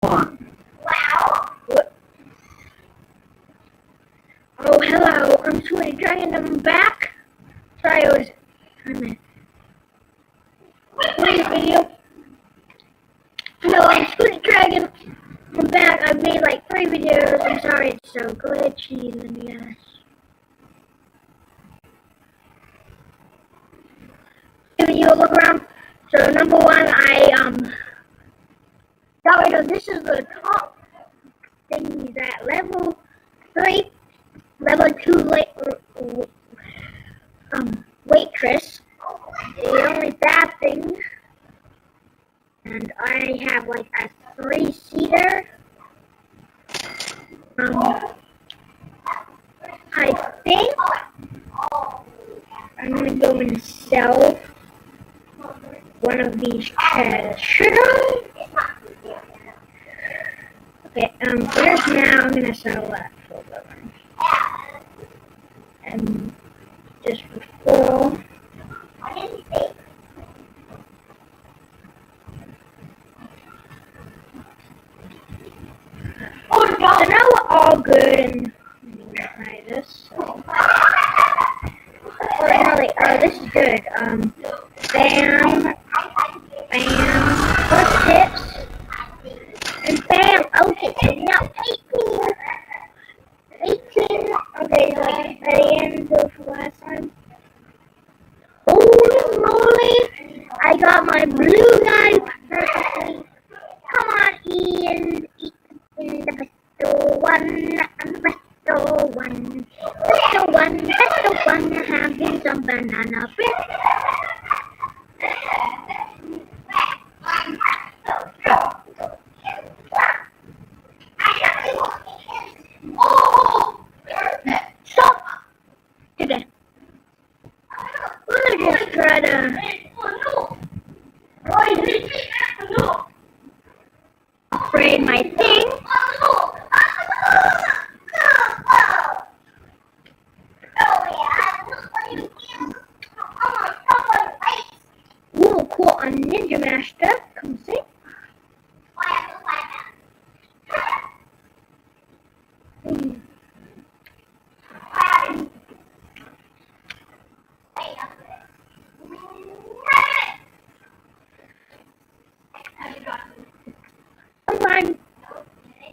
What? Oh, hello. I'm Squidy Dragon. I'm back. Sorry, I was trying to play a video. Hello, I'm Squidy Dragon. I'm back. I've made like three videos. I'm sorry it's so glitchy. Let me guess. Give you a look around. So number one, I um got rid of this is the top things at level three, level two late, um waitress. The only bad thing, and I have like a three seater. Um, I think I'm gonna go and sell one of these chairs. Should I? Um, first now one. And just before. Oh, so now we're all good and try this. So. Oh, no, this is good. Um, bam, Okay, like last time. Oh, Holy moly! I got my blue guy perfectly. Come on, Ian. Ian, the best one. The best one. Best one. Best one. Having some banana bread. Stop! Okay. Let me just try to upgrade my thing. Ooh, cool. A Ninja Master. Come see. Hmm. Sometimes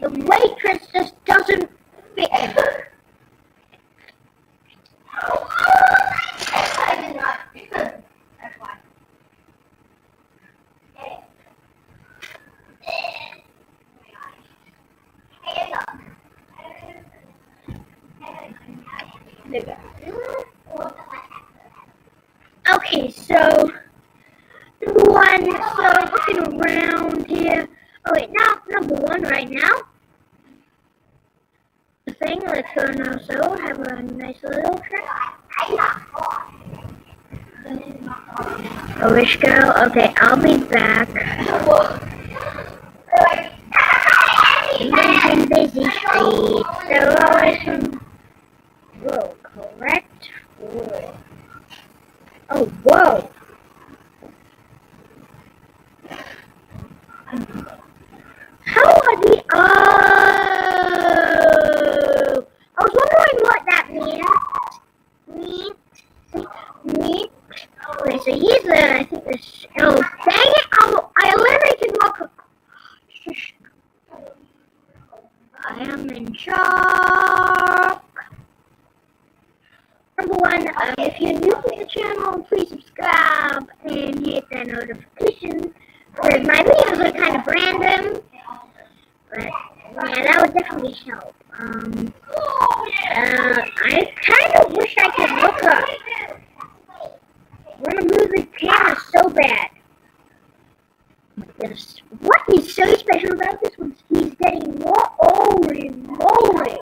the waitress just doesn't fit. Okay, so number one, so looking around here. Oh wait, now number one right now. Let's go and also have a nice little trip. A wish girl. Okay, I'll be back. Amazing busy streets. There always some. Whoa, correct. Whoa. Oh, whoa. How are the oh? I was wondering what that meant. Meat, meat. Okay, so here's the. I think this. Oh, dang it! I, I literally can look. Shush. I am in shock. Number one, um, if you're new to the channel, please subscribe and hit that notification. Because my videos are kind of random. But yeah, that would definitely help. Um, uh, I kind of wish I could look up. Want to move the camera so bad. What is so special about this one? He's getting more. Holy moly!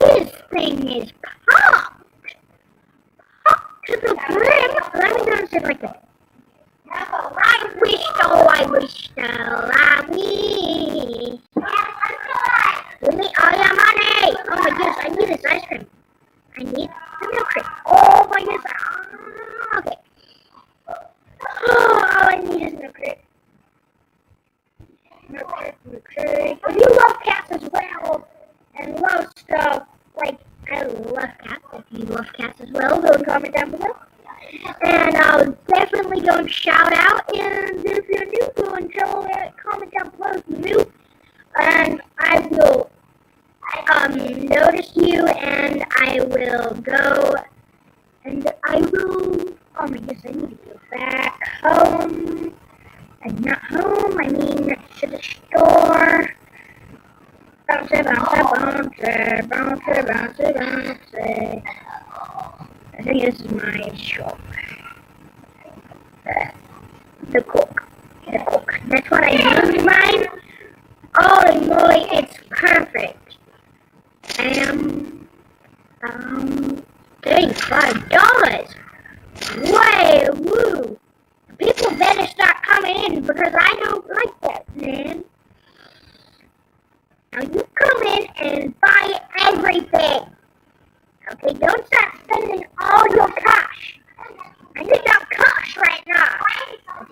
This thing is popped. Popped to the brim. Let me and say like that. I wish so, I wish so, I wish. Give me all your money. Oh my goodness, I need this ice cream. I need the milkshake. Oh my goodness. Ah, comment down below. And I'll definitely go and shout out. And if you're new, go and tell me, comment down below if you're new. And I will um, notice you, and I will go, and I will. Oh my goodness, I need to go back home. And not home. I mean to the store. Bounce, bounce, bounce, bounce, bounce, bounce. This is my shop. The cook. The cook. That's what I use mine. Holy moly, it's perfect. And um thirty-five dollars. Way woo. People better start coming in because I don't like that, man. Now you come in and buy everything. Okay, don't start spending all your cash. I need that cash right now.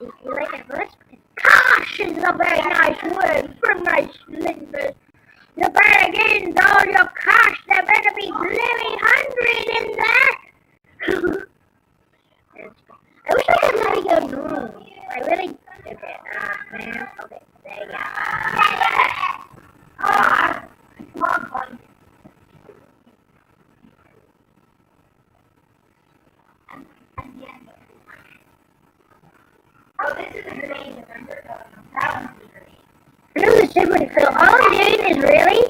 You it? Cash is a very nice word for my linguist. You better get in all your cash. There better be living hundred in there. I wish I could let it go normal. I really. Okay, ah, uh, man. Okay, there you go. Ah, uh, Oh, this is a grenade. Difference. So all I'm doing is really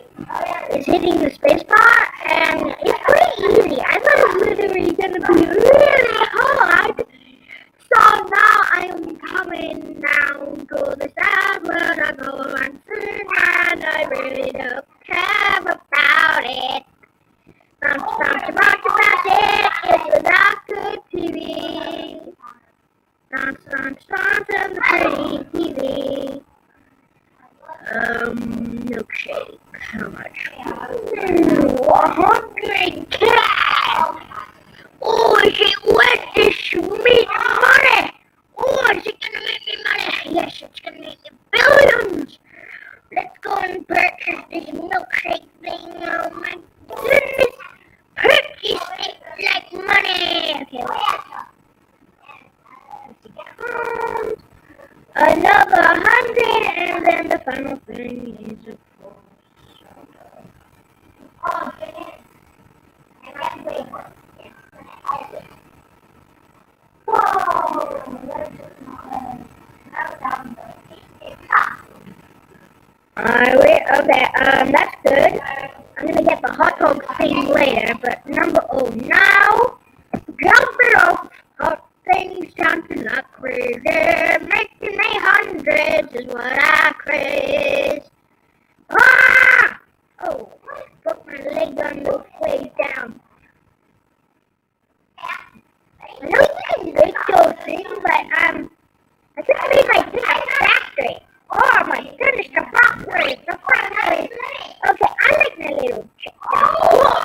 is hitting the space bar, and it's pretty easy. I thought it was literally gonna be really hard. So now I'm coming down to the side where I go and sing, and I really don't care about it. Bounce, bounce, bounce it. It's not good TV. Bounce, bounce, bounce on the pretty TV. Um, milkshake. How much? Hundred cash. Oh, is it worth this me money? Oh, is it gonna make me money? Yes, it's gonna make me billions. Let's go and purchase this milkshake thing. Oh my goodness. Purchase it like money. Okay. Another hundred, and then the final thing is a Alright, okay, um, that's good. I'm gonna get the hot dog thing later, but number, oh, now, jump it off, hot things jumping like crazy, hundreds is what I crave. Ah! Oh, put my leg on the way down. I know you can make those things, but, um, I think I made like this a factory. Oh my goodness, the factory, the factory. Okay, I like my little chicken. Oh,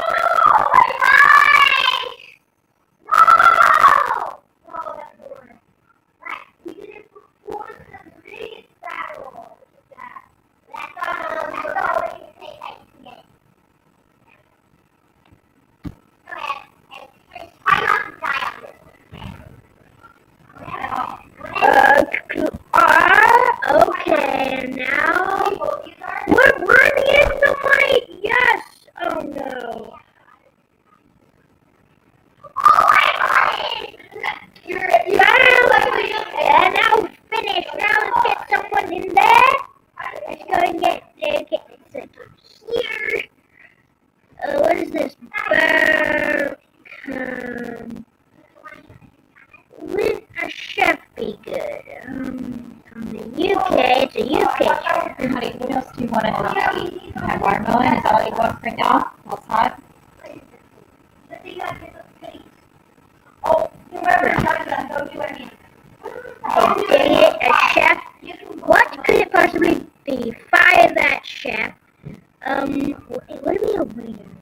Uh, uh, okay, now we're running into my yes. Oh no. Yeah, now it's finished. Now let's get someone in there. Let's go and get, uh, get it's here. Uh, what is this? Burcom. Would a chef be good? Um, from the UK, it's a UK chef. What else do you want to have? Watermelon, is that all you want right now? Hot? Okay, a chef. What could it possibly be? Fire that chef. Um, what would be a waiter?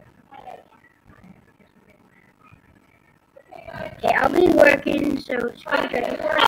Okay, I'll be working, so gonna